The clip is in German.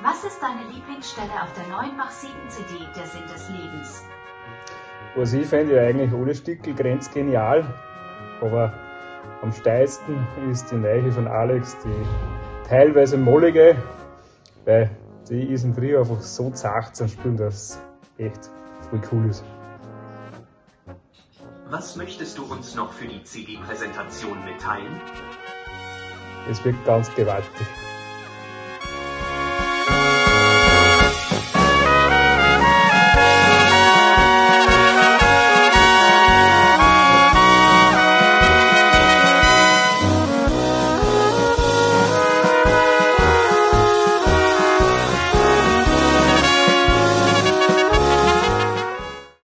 Was ist deine Lieblingsstelle auf der neuen Mach 7 CD Der Sinn des Lebens. Was ich finde, ja eigentlich alle Stücke grenzgenial, aber am steilsten ist die Neiche von Alex, die teilweise mollige, weil die ist im Trio einfach so zart zum Spielen, dass es echt voll cool ist. Was möchtest du uns noch für die CD-Präsentation mitteilen? Es wird ganz gewaltig.